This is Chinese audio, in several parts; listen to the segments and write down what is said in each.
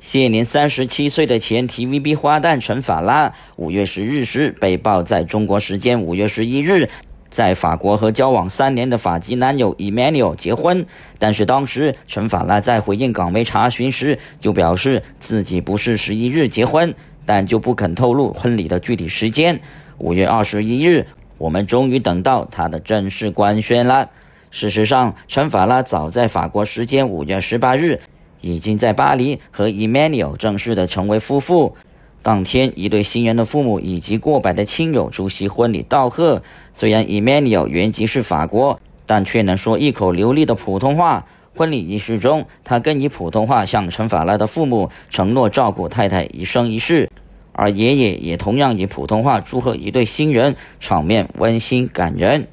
现年三十七岁的前 TVB 花旦陈法拉，五月十日时被曝在中国时间五月十一日，在法国和交往三年的法籍男友 Emmanuel 结婚。但是当时陈法拉在回应港媒查询时，就表示自己不是十一日结婚，但就不肯透露婚礼的具体时间。五月二十一日，我们终于等到他的正式官宣了。事实上，陈法拉早在法国时间五月十八日。已经在巴黎和 Emmanuel 正式的成为夫妇。当天，一对新人的父母以及过百的亲友出席婚礼道贺。虽然 Emmanuel 原籍是法国，但却能说一口流利的普通话。婚礼仪式中，他更以普通话向陈法拉的父母承诺照顾太太一生一世，而爷爷也同样以普通话祝贺一对新人，场面温馨感人。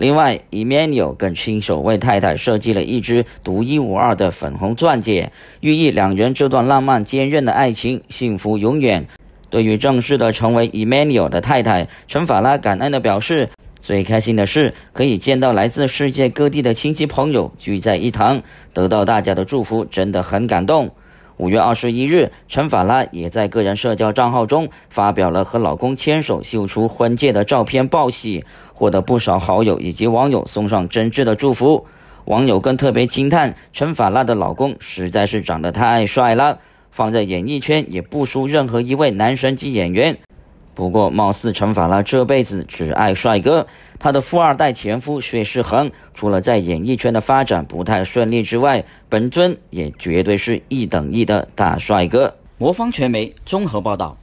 另外，Emmanuel 更亲手为太太设计了一只独一无二的粉红钻戒，寓意两人这段浪漫坚韧的爱情幸福永远。对于正式的成为 Emmanuel 的太太，陈法拉感恩的表示，最开心的是可以见到来自世界各地的亲戚朋友聚在一堂，得到大家的祝福，真的很感动。五月二十一日，陈法拉也在个人社交账号中发表了和老公牵手秀出婚戒的照片，报喜，获得不少好友以及网友送上真挚的祝福。网友更特别惊叹，陈法拉的老公实在是长得太帅了，放在演艺圈也不输任何一位男神级演员。不过，貌似陈法拉这辈子只爱帅哥。他的富二代前夫薛世恒，除了在演艺圈的发展不太顺利之外，本尊也绝对是一等一的大帅哥。魔方传媒综合报道。